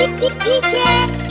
DJ